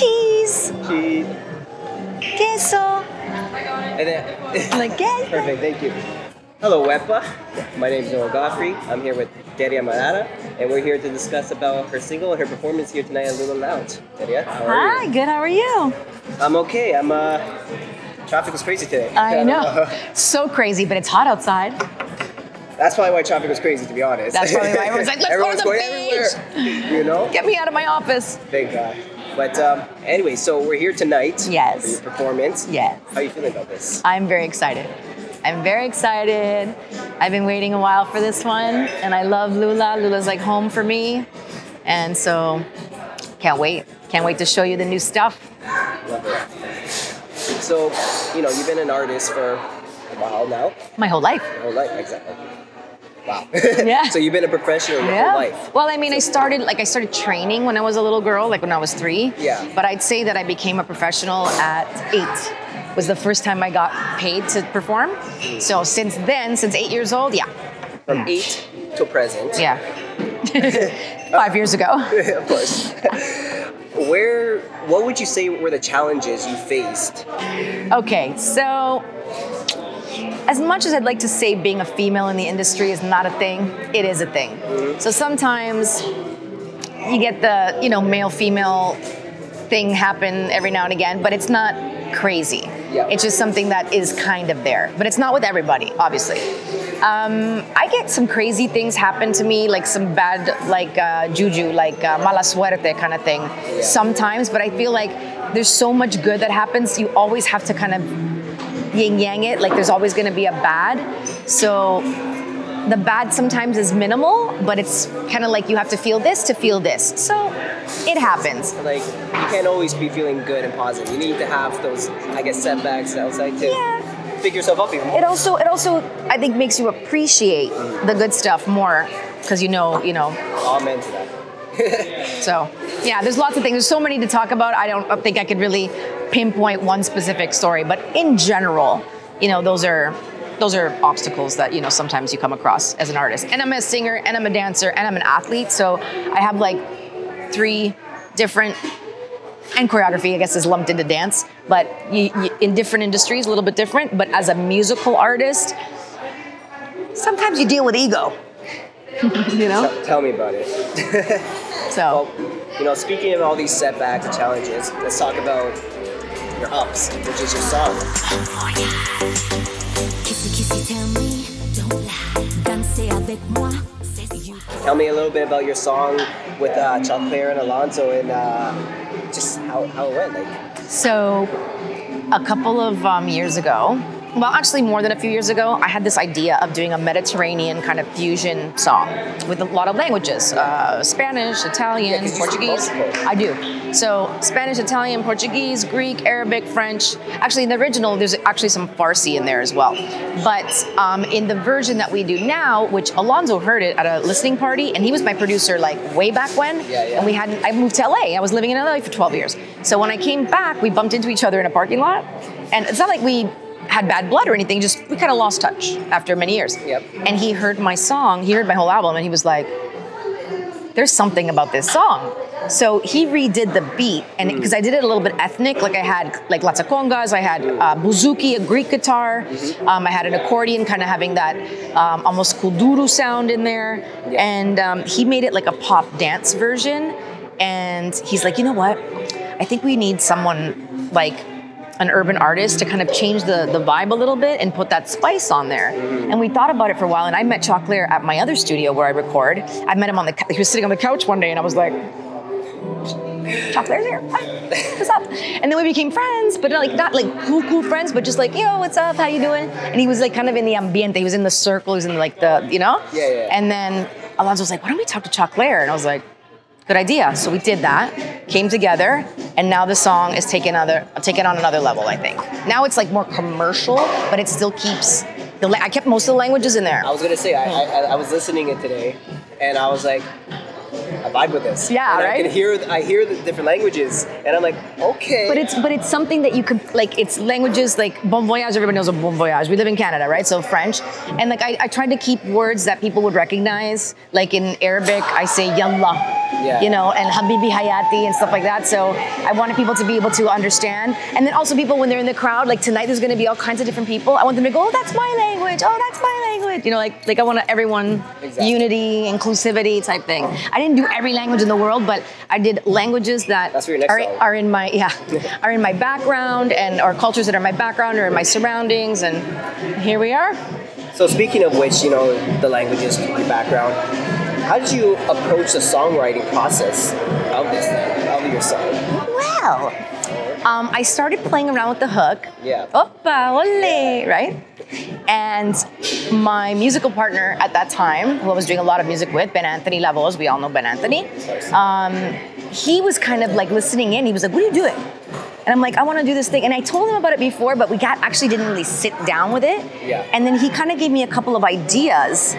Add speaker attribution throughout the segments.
Speaker 1: cheese,
Speaker 2: Cheese.
Speaker 1: queso,
Speaker 2: And then,
Speaker 1: like queso.
Speaker 2: perfect, thank you. Hello, Wehpa. My name is Noah Godfrey. I'm here with Teria Morada, and we're here to discuss about her single and her performance here tonight at Lula Lounge. Deria, how are
Speaker 1: Hi,
Speaker 2: you?
Speaker 1: good. How are you?
Speaker 2: I'm okay. I'm, uh, traffic was crazy today.
Speaker 1: I know. So crazy, but it's hot outside.
Speaker 2: That's probably why traffic was crazy, to be honest.
Speaker 1: That's probably why everyone's like, "Let's go to the beach."
Speaker 2: everywhere. You know?
Speaker 1: Get me out of my office.
Speaker 2: Thank God. But um, anyway, so we're here tonight
Speaker 1: Yes.
Speaker 2: for your performance.
Speaker 1: Yes.
Speaker 2: How are you feeling about this?
Speaker 1: I'm very excited. I'm very excited. I've been waiting a while for this one, and I love Lula. Lula's like home for me. And so, can't wait. Can't wait to show you the new stuff.
Speaker 2: Love it. So, you know, you've been an artist for a while now,
Speaker 1: My whole life.
Speaker 2: My whole life, exactly. Wow.
Speaker 1: Yeah.
Speaker 2: so you've been a professional your whole life.
Speaker 1: Well, I mean, I started like I started training when I was a little girl, like when I was three.
Speaker 2: Yeah.
Speaker 1: But I'd say that I became a professional at eight. Was the first time I got paid to perform. Mm. So since then, since eight years old, yeah,
Speaker 2: From eight to present.
Speaker 1: yeah. Five years ago.
Speaker 2: of course. Where, what would you say were the challenges you faced?
Speaker 1: Okay, so as much as I'd like to say being a female in the industry is not a thing, it is a thing. So sometimes you get the, you know, male female thing happen every now and again, but it's not crazy.
Speaker 2: Yeah.
Speaker 1: It's just something that is kind of there, but it's not with everybody, obviously. Um, I get some crazy things happen to me, like some bad, like uh, juju, like uh, mala suerte kind of thing, sometimes. But I feel like there's so much good that happens. You always have to kind of yin yang it. Like there's always going to be a bad. So the bad sometimes is minimal, but it's kind of like you have to feel this to feel this. So it happens.
Speaker 2: Like, you can't always be feeling good and positive. You need to have those, I guess, setbacks outside to
Speaker 1: Yeah.
Speaker 2: pick yourself up even more.
Speaker 1: It also, it also, I think, makes you appreciate the good stuff more because you know, you know.
Speaker 2: Amen to that.
Speaker 1: So yeah, there's lots of things. There's so many to talk about. I don't think I could really pinpoint one specific story, but in general, you know, those are those are obstacles that you know sometimes you come across as an artist. And I'm a singer, and I'm a dancer, and I'm an athlete. So I have like three different and choreography, I guess, is lumped into dance, but you, you, in different industries, a little bit different. But as a musical artist, sometimes you deal with ego. you know,
Speaker 2: Tell- Tell me about it.
Speaker 1: so.
Speaker 2: Well, you know, speaking of all these setbacks and challenges, let's talk about your ups, which is your song.
Speaker 3: Kissy kissy tell me,
Speaker 2: a little bit about your song with uh, Choclair and Alonso and uh, just how, how it went. Like,
Speaker 1: So, a couple of um, years ago, well, actually, more than a few years ago, I had this idea of doing a Mediterranean kind of fusion song with a lot of languages uh, Spanish, Italian,
Speaker 2: speak
Speaker 1: Portuguese. I do. So, Spanish, Italian, Portuguese, Greek, Arabic, French. Actually, in the original, there's actually some Farsi in there as well. But um, in the version that we do now, which Alonso heard it at a listening party, and he was my producer like way back when.
Speaker 2: Yeah, yeah.
Speaker 1: And we hadn't, I moved to LA. I was living in LA for 12 years. So when I came back, we bumped into each other in a parking lot. And it's not like we had bad blood or anything, just we kind of lost touch after many years.
Speaker 2: Yep.
Speaker 1: And he heard my song, he heard my whole album, and he was like, there's something about this song. So he redid the beat, and because I did it a little bit ethnic, like I had like lots of congas, I had uh, bouzouki, a Greek guitar, um, I had an accordion, kind of having that um, almost kuduro sound in there,
Speaker 2: Yeah.
Speaker 1: and um, he made it like a pop dance version. And he's like, you know what? I think we need someone like an urban artist to kind of change the, the vibe a little bit and put that spice on there. And we thought about it for a while. And I met Choclair at my other studio where I record. I met him on the he was sitting on the couch one day, and I was like, Choclair's here. Hi, what's up? And then we became friends, but like not like cool, cool friends, but just like, yo, what's up? How you doing? And he was like kind of in the ambiente. He was in the circle. He was in like the, you know?
Speaker 2: Yeah, yeah.
Speaker 1: And then Alonso was like, why don't we talk to Choclair? And I was like, good idea. So we did that, came together, and now the song is taken other taken on another level. I think now it's like more commercial, but it still keeps. The, la- I kept most of the languages in there.
Speaker 2: I was gonna say, I, I, I was listening it today, and I was like, I vibe with this.
Speaker 1: Yeah,
Speaker 2: and I can hear, I hear the different languages, and I'm like, okay.
Speaker 1: But it's but it's something that you could like. It's languages like bon voyage. Everybody knows a bon voyage. We live in Canada, right? So French, and like I, I tried to keep words that people would recognize. Like in Arabic, I say yallah.
Speaker 2: Yeah.
Speaker 1: you know, and Habibi Hayati and stuff like that. So I wanted people to be able to understand. And then also people when they're in the crowd, like tonight there's gonna be all kinds of different people. I want them to go, oh, that's my language. Oh, that's my language. You know, like like I want everyone
Speaker 2: Exactly.
Speaker 1: unity, inclusivity type thing. I didn't do every language in the world, but I did languages that
Speaker 2: That's for your next
Speaker 1: are, are in my yeah are in my background and or cultures that are in my background or in my surroundings. And here we are.
Speaker 2: So speaking of which, you know, the languages, your background, how did you approach the songwriting process of this of your song?
Speaker 1: Well, um, I started playing around with the hook.
Speaker 2: Yeah.
Speaker 1: Opa, ole, right? And my musical partner at that time, who I was doing a lot of music with, Ben Anthony Lavos, we all know Ben Anthony, um, he was kind of like listening in. He was like, What are you doing? And I'm like, I want to do this thing. And I told him about it before, but we got actually didn't really sit down with it.
Speaker 2: Yeah.
Speaker 1: And then he kind of gave me a couple of ideas.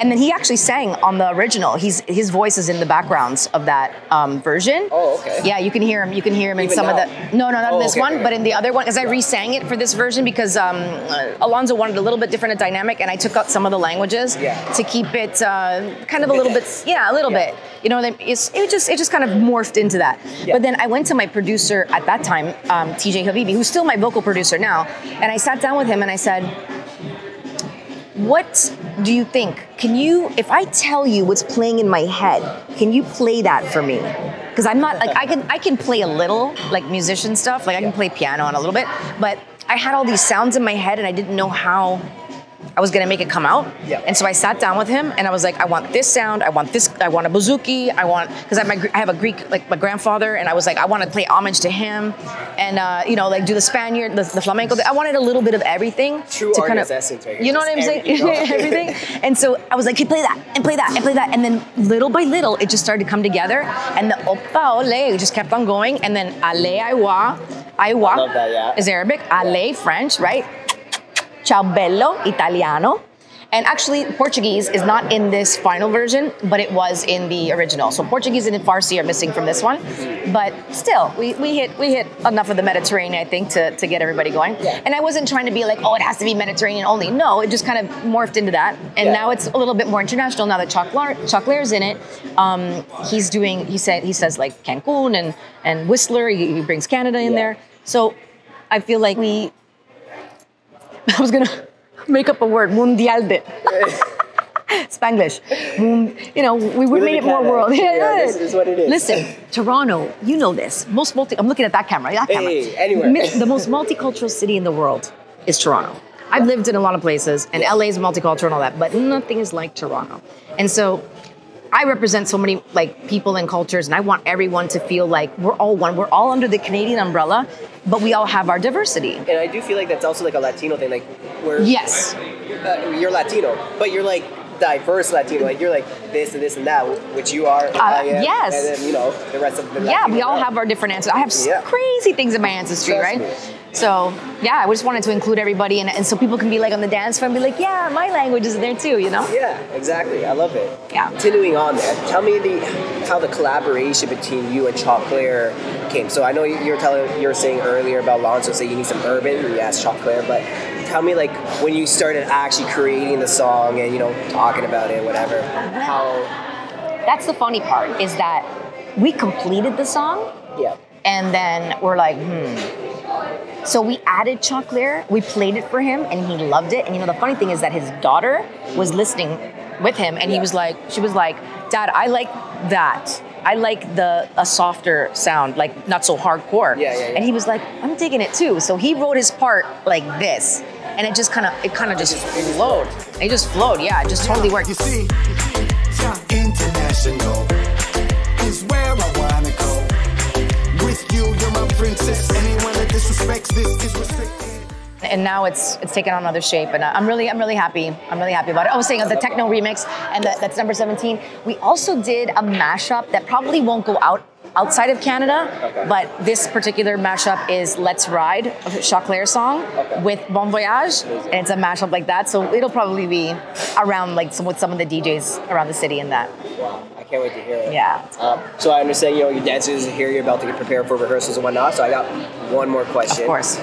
Speaker 1: And then he actually sang on the original. He's his voice is in the backgrounds of that um, version.
Speaker 2: Oh, okay.
Speaker 1: Yeah, you can hear him. You can hear him in
Speaker 2: Even
Speaker 1: some
Speaker 2: now?
Speaker 1: of the. No, no, not
Speaker 2: Oh,
Speaker 1: in this
Speaker 2: okay,
Speaker 1: one,
Speaker 2: okay.
Speaker 1: but in the other one, because I re-sang it for this version because um, uh, Alonso wanted a little bit different a dynamic, and I took out some of the languages
Speaker 2: Yeah.
Speaker 1: to keep it uh, kind of a little bit, yeah, a little
Speaker 2: Yeah.
Speaker 1: bit. You know, it's, it just it just kind of morphed into that.
Speaker 2: Yeah.
Speaker 1: But then I went to my producer at that time, um, TJ Habibi, who's still my vocal producer now, and I sat down with him and I said, what do you think? Can you, if I tell you what's playing in my head, can you play that for me? Because I'm not like I can I can play a little like musician stuff, like I can play piano on a little bit, but I had all these sounds in my head and I didn't know how I was gonna make it come out.
Speaker 2: Yeah.
Speaker 1: And so I sat down with him and I was like, I want this sound, I want this, I want a bouzouki, I want because I, have I have a Greek like my grandfather, and I was like, I want to play homage to him, and uh, you know like do the Spaniard, the, the flamenco. I wanted a little bit of everything.
Speaker 2: True
Speaker 1: to kind of,
Speaker 2: essence right
Speaker 1: You know what I'm saying?
Speaker 2: everything.
Speaker 1: And so I was like, hey, play that and play that and play that, and then little by little it just started to come together, and the opa ole just kept on going, and then ale aiwa, aiwa
Speaker 2: that, yeah.
Speaker 1: is Arabic, ale French, right? Ciao bello, Italiano. And actually, Portuguese is not in this final version, but it was in the original. So Portuguese and Farsi are missing from this one, but still, we, we hit we hit enough of the Mediterranean, I think, to, to get everybody going.
Speaker 2: Yeah.
Speaker 1: And I wasn't trying to be like, oh, it has to be Mediterranean only. No, it just kind of morphed into that, and
Speaker 2: Yeah.
Speaker 1: now it's a little bit more international. Now that Chuck, Lar- Choclair's in it, um, he's doing. He said he says like Cancun and and Whistler. He, he brings Canada in
Speaker 2: Yeah.
Speaker 1: there. So I feel like we I was gonna make up a word, mundial de. Spanglish. You know, we would make it more world.
Speaker 2: Yeah, this is what it is.
Speaker 1: Listen, Toronto, you know this. Most multi. I'm looking at that camera. That camera.
Speaker 2: Hey, anywhere.
Speaker 1: The most multicultural city in the world is Toronto. I've lived in a lot of places, and LA is multicultural and all that, but nothing is like Toronto. And so, I represent so many like people and cultures, and I want everyone to feel like we're all one. We're all under the Canadian umbrella, but we all have our diversity.
Speaker 2: And I do feel like that's also like a Latino thing, like where
Speaker 1: Yes.
Speaker 2: uh, you're Latino, but you're like diverse Latino. Like you're like this and this and that, which you are. I am,
Speaker 1: Uh, yes.
Speaker 2: And then you know the rest of the.
Speaker 1: Yeah,
Speaker 2: Latino
Speaker 1: we all have our different answers. I have
Speaker 2: Yeah.
Speaker 1: crazy things in my ancestry,
Speaker 2: Trust
Speaker 1: right?
Speaker 2: me.
Speaker 1: So yeah, I just wanted to include everybody, and, and so people can be like on the dance floor and be like, yeah, my language is there too, you know?
Speaker 2: Yeah, exactly. I love it.
Speaker 1: Yeah.
Speaker 2: Continuing on there, tell me the how the collaboration between you and Choclair came. So I know you were telling you were saying earlier about Lonzo saying you need some urban. and You asked Choclair, but tell me like when you started actually creating the song and you know talking about it, whatever. How?
Speaker 1: That's the funny part is that we completed the song,
Speaker 2: Yeah.
Speaker 1: and then we're like, hmm. So we added Chuck Choclair, we played it for him, and he loved it. And you know, the funny thing is that his daughter was listening with him, and he was like, she was like, Dad, I like that. I like the a softer sound, like not so hardcore.
Speaker 2: Yeah, yeah, yeah.
Speaker 1: And he was like, I'm digging it too. So he wrote his part like this, and it just kind of, it kind of just flowed. It just flowed. Yeah, it just totally worked.
Speaker 4: You see, international is where I wanna go. With you, you're my princess. Anyone that disrespects this is restricted.
Speaker 1: and now it's it's taken on another shape and uh, I'm really I'm really happy I'm really happy about it I was saying of the techno remix and that, that's number 17 we also did a mashup that probably won't go out outside of Canada
Speaker 2: Okay.
Speaker 1: but this particular mashup is Let's Ride of Choclair song
Speaker 2: Okay.
Speaker 1: with Bon Voyage and it's a mashup like that so it'll probably be around like some with some of the DJs around the city in that
Speaker 2: Wow, I can't wait to hear it.
Speaker 1: yeah
Speaker 2: Um, so I understand, you know, your dancers are here, you're about to get prepared for rehearsals and whatnot. So I got one more question.
Speaker 1: of course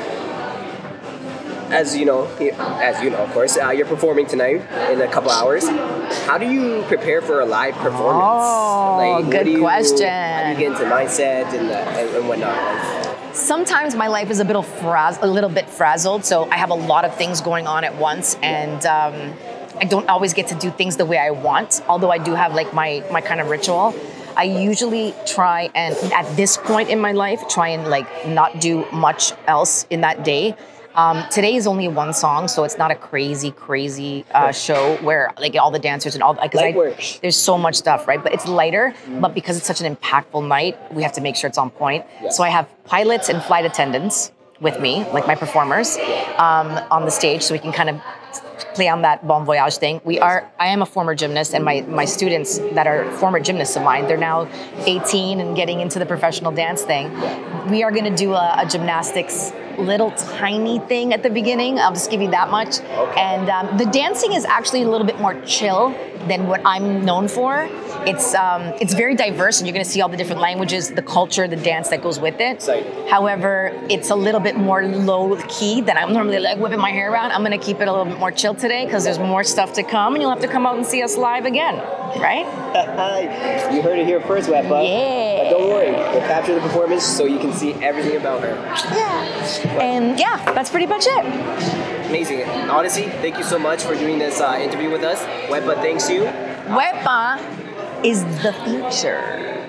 Speaker 2: as you know, as you know, of course, uh, you're performing tonight in a couple hours. How do you prepare for a live performance?
Speaker 1: Oh,
Speaker 2: what
Speaker 1: good
Speaker 2: you,
Speaker 1: question.
Speaker 2: How do you get into mindset and, uh, and, and whatnot? Like,
Speaker 1: sometimes my life is a bit fraz- a little bit frazzled, so I have a lot of things going on at once, and um, I don't always get to do things the way I want. Although I do have like my my kind of ritual. I usually try and at this point in my life try and like not do much else in that day. Um, today is only one song, so it's not a crazy, crazy uh, show where like all the dancers and all. Because I there's so much stuff, right? But it's lighter. But because it's such an impactful night, we have to make sure it's on point.
Speaker 2: Yeah.
Speaker 1: So I have pilots and flight attendants with me, like my performers, um, on the stage, so we can kind of play on that bon voyage thing. We are. I am a former gymnast, and my my students that are former gymnasts of mine, they're now 18 and getting into the professional dance thing. We are going to do a, a gymnastics little tiny thing at the beginning. I'll just give you that much. And um, the dancing is actually a little bit more chill than what I'm known for. It's um, it's very diverse, and you're going to see all the different languages, the culture, the dance that goes with it.
Speaker 2: Exciting.
Speaker 1: However, it's a little bit more low key than I'm normally like whipping my hair around. I'm going to keep it a little bit more chill today because there's more stuff to come, and you'll have to come out and see us live again, right?
Speaker 2: you heard it here first, Wehpa.
Speaker 1: Yeah.
Speaker 2: But don't worry, we'll capture the performance so you can see everything about her.
Speaker 1: Yeah. And yeah, that's pretty much it.
Speaker 2: Amazing. Honestly, thank you so much for doing this uh, interview with us. Wehpa thanks you.
Speaker 1: Wehpa is the future.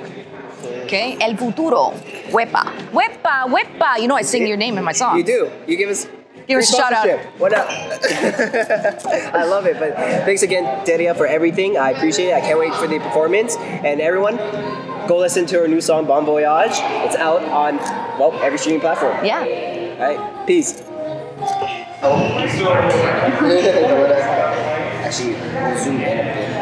Speaker 1: Okay, el futuro. Wehpa. Wehpa, Wehpa. You know I sing your name in my song.
Speaker 2: You do. You give us.
Speaker 1: Give us a shout out.
Speaker 2: What up? I love it. But thanks again, Teria, for everything. I appreciate it. I can't wait for the performance. And everyone, go listen to her new song, Bon Voyage. It's out on, well, every streaming platform.
Speaker 1: Yeah.
Speaker 2: All right. Peace. Oh, Actually, zoom in a bit.